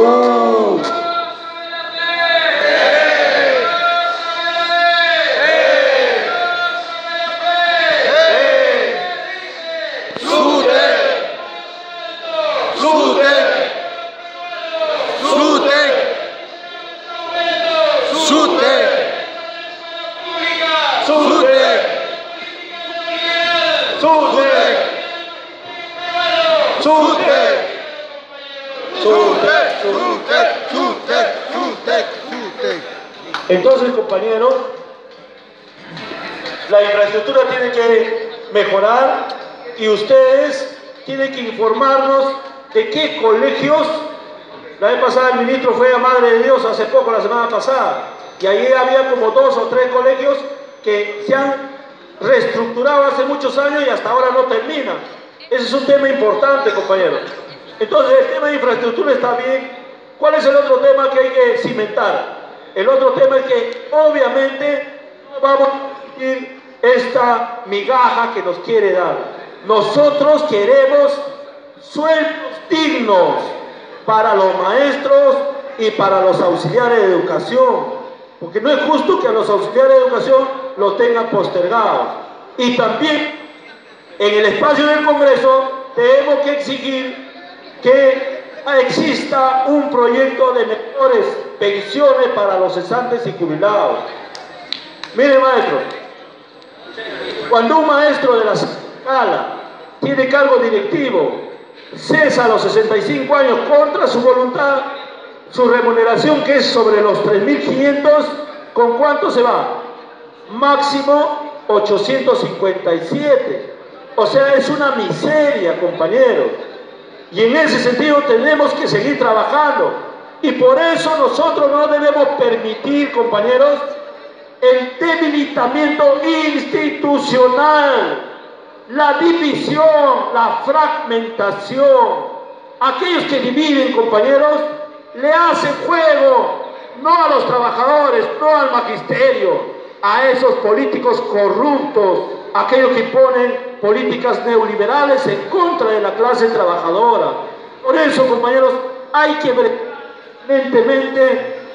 Su. Entonces, compañeros, la infraestructura tiene que mejorar y ustedes tienen que informarnos de qué colegios. La vez pasada el ministro fue a Madre de Dios hace poco, la semana pasada, y allí había como dos o tres colegios que se han reestructurado hace muchos años y hasta ahora no terminan. Ese es un tema importante, compañeros. Entonces, el tema de infraestructura está bien. ¿Cuál es el otro tema que hay que cimentar? El otro tema es que obviamente no vamos a ir esta migaja que nos quiere dar. Nosotros queremos sueldos dignos para los maestros y para los auxiliares de educación. Porque no es justo que a los auxiliares de educación los tengan postergados. Y también en el espacio del Congreso tenemos que exigir que exista un proyecto de mejores pensiones para los cesantes y jubilados. Mire maestro, cuando un maestro de la escala tiene cargo directivo, cesa a los 65 años contra su voluntad, su remuneración que es sobre los 3.500, ¿con cuánto se va? Máximo 857. O sea, es una miseria, compañeros. Y en ese sentido tenemos que seguir trabajando. Y por eso nosotros no debemos permitir, compañeros, el debilitamiento institucional, la división, la fragmentación. Aquellos que dividen, compañeros, le hacen juego no a los trabajadores, no al magisterio, a esos políticos corruptos, aquellos que ponen políticas neoliberales en contra de la clase trabajadora. Por eso, compañeros, hay que ver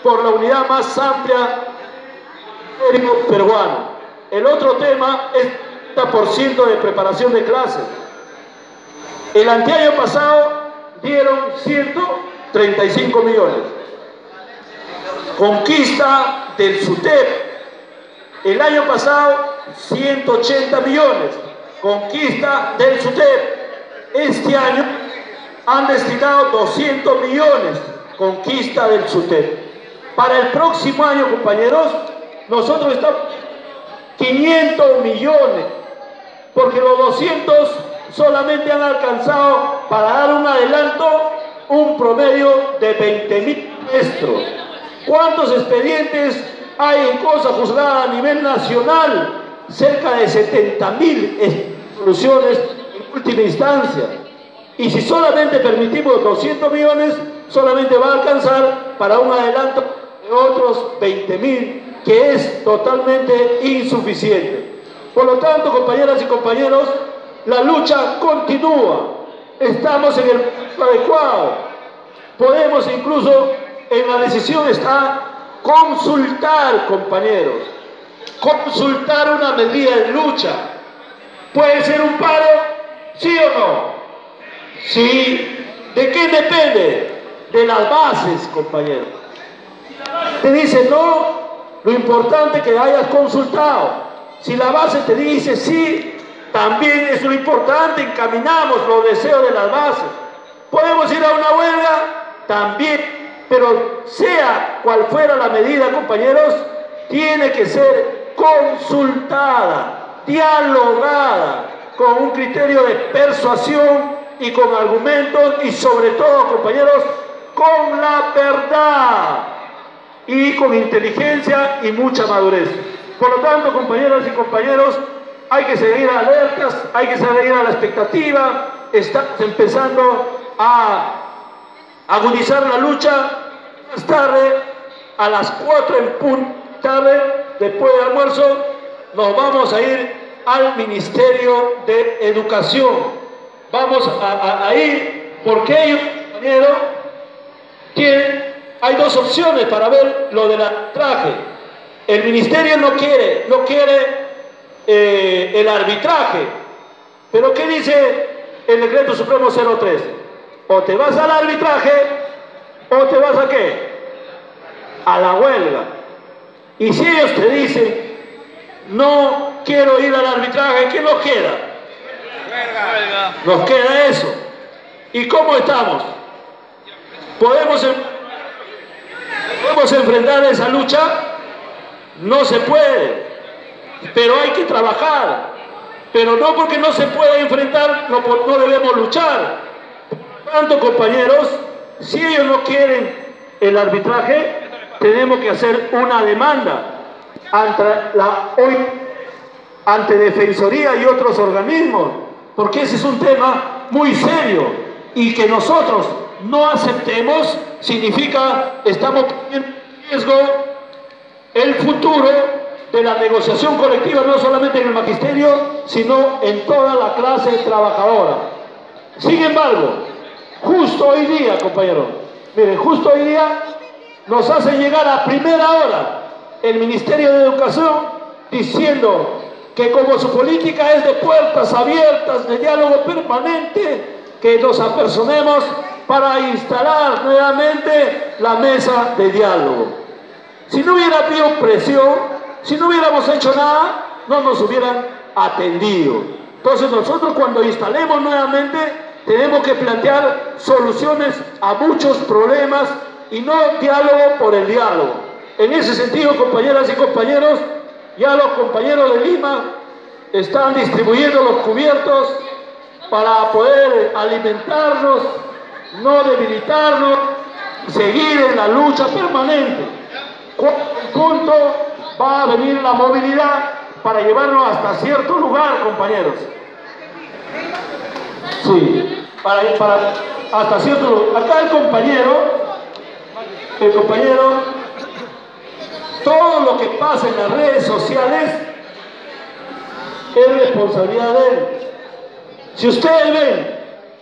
por la unidad más amplia peruano. El otro tema es el por ciento de preparación de clases. El anteaño pasado dieron 135 millones. Conquista del SUTEP. El año pasado 180 millones. Conquista del SUTEP. Este año han destinado 200 millones conquista del SUTEP. Para el próximo año, compañeros, nosotros estamos 500 millones, porque los 200 solamente han alcanzado para dar un adelanto un promedio de 20 mil maestros. ¿Cuántos expedientes hay en cosa juzgada a nivel nacional? Cerca de 70 mil soluciones en última instancia. Y si solamente permitimos 200 millones, solamente va a alcanzar para un adelanto de otros 20 mil, que es totalmente insuficiente. Por lo tanto, compañeras y compañeros, la lucha continúa. Estamos en el punto adecuado. Podemos incluso, en la decisión está consultar, compañeros. Consultar una medida de lucha. ¿Puede ser un paro? ¿Sí o no? Sí. ¿De qué depende? de las bases, compañero. Te dice, no, lo importante que hayas consultado. Si la base te dice sí, también es lo importante, encaminamos los deseos de las bases. Podemos ir a una huelga, también, pero sea cual fuera la medida, compañeros, tiene que ser consultada, dialogada, con un criterio de persuasión y con argumentos y sobre todo, compañeros, con la verdad y con inteligencia y mucha madurez. Por lo tanto, compañeras y compañeros, hay que seguir alertas, hay que seguir a la expectativa, estamos empezando a agudizar la lucha. Más tarde, a las 4 en punto tarde, después del almuerzo, nos vamos a ir al Ministerio de Educación. Vamos a, ir porque ellos, hay dos opciones para ver lo del arbitraje. El ministerio no quiere, no quiere eh, el arbitraje. Pero ¿qué dice el decreto supremo 03? O te vas al arbitraje o te vas a qué? A la huelga. Y si ellos te dicen, no quiero ir al arbitraje, ¿qué nos queda? Nos queda eso. ¿Y cómo estamos? ¿Podemos, ¿Podemos enfrentar esa lucha? No se puede. Pero hay que trabajar. Pero no porque no se pueda enfrentar, no, debemos luchar. Por compañeros, si ellos no quieren el arbitraje, tenemos que hacer una demanda ante la hoy ante Defensoría y otros organismos, porque ese es un tema muy serio y que nosotros no aceptemos significa estamos en riesgo el futuro de la negociación colectiva, no solamente en el magisterio, sino en toda la clase trabajadora. Sin embargo, justo hoy día, compañeros, miren, justo hoy día nos hacen llegar a primera hora el Ministerio de Educación diciendo que como su política es de puertas abiertas, de diálogo permanente, que nos apersonemos para instalar nuevamente la mesa de diálogo. Si no hubiera habido presión, si no hubiéramos hecho nada, no nos hubieran atendido. Entonces nosotros cuando instalemos nuevamente tenemos que plantear soluciones a muchos problemas y no diálogo por el diálogo. En ese sentido, compañeras y compañeros, ya los compañeros de Lima están distribuyendo los cubiertos para poder alimentarnos, no debilitarnos, seguir en la lucha permanente. Cuánto va a venir la movilidad para llevarnos hasta cierto lugar, compañeros. Sí, para, para hasta cierto lugar. Acá el compañero el compañero, todo lo que pasa en las redes sociales es responsabilidad de él. Si ustedes ven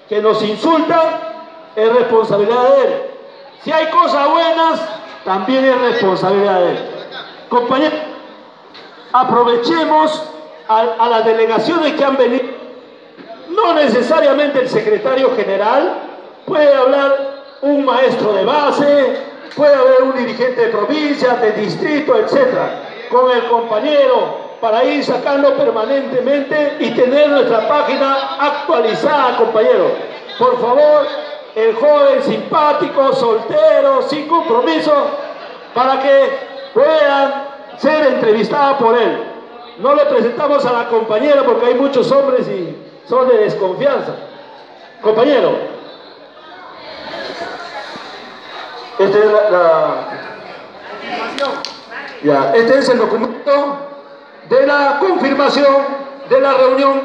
que nos insultan, es responsabilidad de él. Si hay cosas buenas, también es responsabilidad de él. Compañeros, aprovechemos a las delegaciones que han venido. No necesariamente el secretario general, puede hablar un maestro de base, puede haber un dirigente de provincia, de distrito, etcétera, con el compañero para ir sacando permanentemente y tener nuestra página actualizada, compañero. Por favor, el joven simpático, soltero, sin compromiso, para que puedan ser entrevistados por él. No le presentamos a la compañera porque hay muchos hombres y son de desconfianza. Compañero, Este es este es el documento de la confirmación de la reunión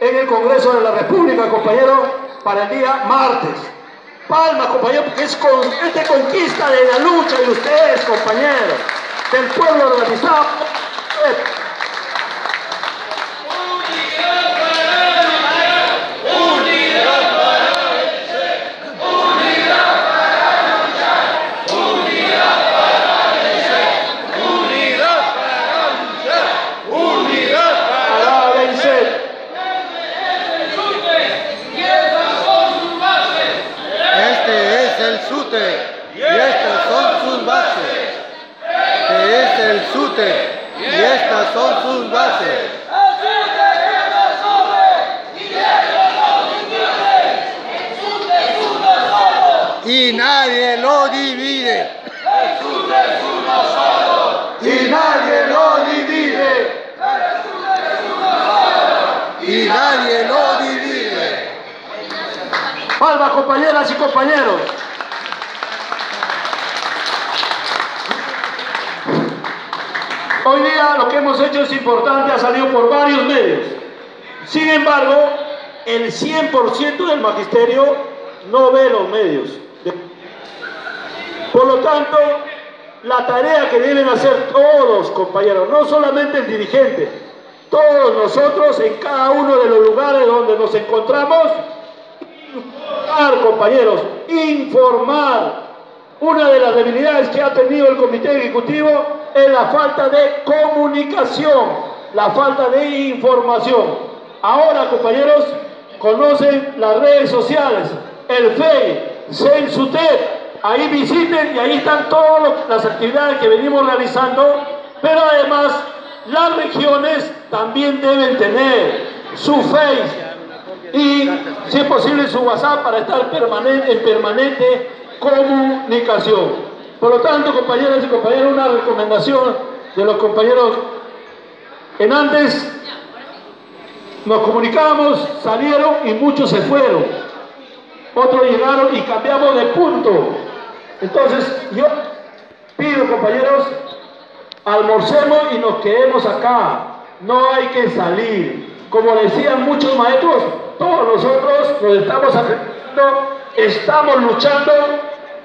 en el Congreso de la República, compañero, para el día martes. Palma, compañero, porque es, con, esta conquista de la lucha de ustedes, compañeros, del pueblo organizado. Y nadie lo divide. Jesús es uno solo y nadie lo divide. Jesús es uno solo y nadie lo divide. Palmas compañeras y compañeros. Hoy día lo que hemos hecho es importante, ha salido por varios medios. Sin embargo, el 100% del magisterio no ve los medios. Por lo tanto, la tarea que deben hacer todos, compañeros, no solamente el dirigente, todos nosotros en cada uno de los lugares donde nos encontramos, informar, compañeros, informar, una de las debilidades que ha tenido el comité ejecutivo es la falta de comunicación, la falta de información. Ahora, compañeros, conocen las redes sociales, el FEI, CENSUTEP, ahí visiten y ahí están todas las actividades que venimos realizando, pero además las regiones también deben tener su Face y, si es posible, su WhatsApp para estar en permanente comunicación. Por lo tanto, compañeras y compañeros, una recomendación de los compañeros en antes nos comunicamos, salieron y muchos se fueron. Otros llegaron y cambiamos de punto. Entonces, yo pido, compañeros, almorcemos y nos quedemos acá. No hay que salir. Como decían muchos maestros, todos nosotros nos estamos estamos luchando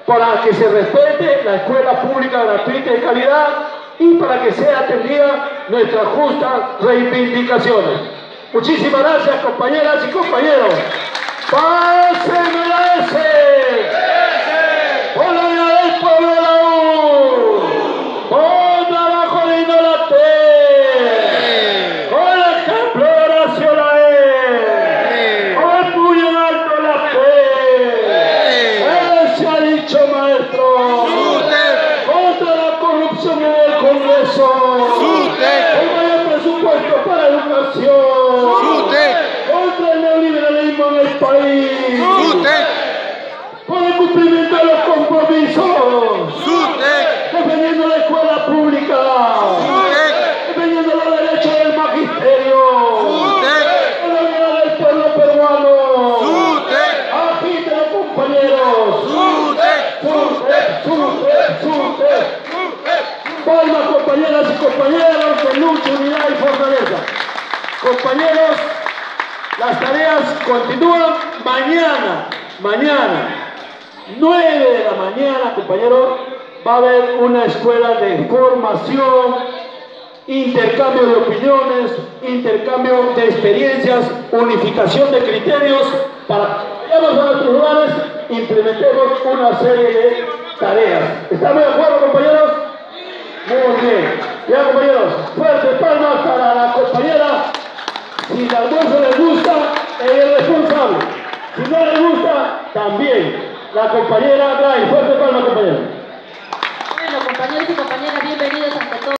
para que se respete la escuela pública gratuita y de calidad y para que sea atendida nuestras justas reivindicaciones. Muchísimas gracias compañeras y compañeros. ¡Pásenme la S! ¡Colonia del pueblo de la U! ¡Pon abajo lindo la T! ¡Con el ejemplo de Horacio la E! ¡Con muy en alto la T! ¡Ese ha dicho maestro! ¡Contra la corrupción en el Congreso! ¡Sute! ¡No hay presupuesto para educación! ¡Sute! ¡Contra el neoliberalismo en el país! ¡Sute! ¡Por el cumplimiento de los compromisos! ¡Sute! defendiendo la escuela pública, defendiendo los derechos del magisterio, la unidad del pueblo peruano. Agítenlo, compañeros. Sute, sute, sute. Palmas, compañeras y compañeros de lucha, unidad y fortaleza. Compañeros, las tareas continúan mañana, mañana. 9 de la mañana, compañeros, va a haber una escuela de formación, intercambio de opiniones, intercambio de experiencias, unificación de criterios para que a nuestros lugares implementemos una serie de tareas. ¿Estamos de acuerdo, compañeros? Muy bien. Ya, compañeros, fuertes palmas para la compañera. Si el almuerzo les gusta, ella es responsable. Si no les gusta, también. La compañera Gray, fuerte palmas, compañera. Bueno, compañeros y compañeras, bienvenidos ante todo.